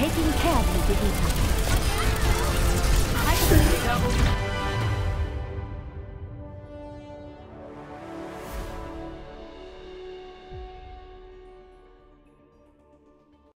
taking care of you, Vegeta.